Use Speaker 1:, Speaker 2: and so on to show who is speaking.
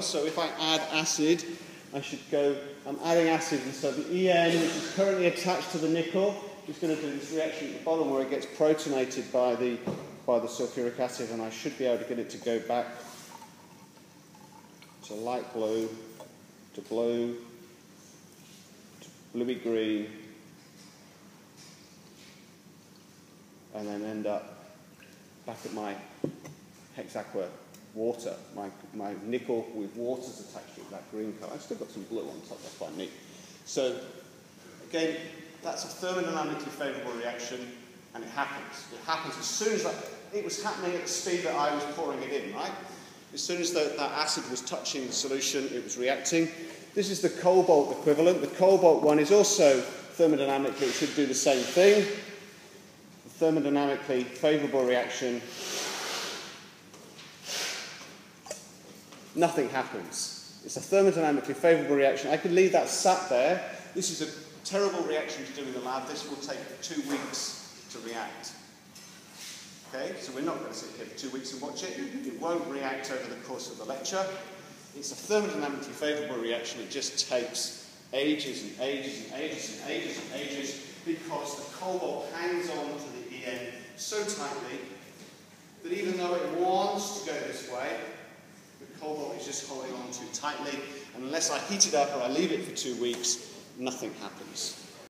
Speaker 1: So if I add acid, I should go, I'm adding acid, and so the EN, which is currently attached to the nickel, is going to do this reaction at the bottom where it gets protonated by the, by the sulfuric acid, and I should be able to get it to go back to light blue, to blue, to bluey green, and then end up back at my hexaqua water, my, my nickel with waters attached to it, that green colour. I've still got some blue on top, that's quite neat. So, again, that's a thermodynamically favourable reaction, and it happens. It happens as soon as that, it was happening at the speed that I was pouring it in, right? As soon as the, that acid was touching the solution, it was reacting. This is the cobalt equivalent. The cobalt one is also thermodynamically, it should do the same thing. The thermodynamically favourable reaction nothing happens. It's a thermodynamically favourable reaction. I could leave that sat there. This is a terrible reaction to do in the lab. This will take two weeks to react. Okay, so we're not going to sit here for two weeks and watch it. It won't react over the course of the lecture. It's a thermodynamically favourable reaction. It just takes ages and ages and ages and ages and ages because the cobalt hangs on to the EN so tightly that even though it wants to go this way, cobalt is just holding on too tightly. And unless I heat it up or I leave it for two weeks, nothing happens.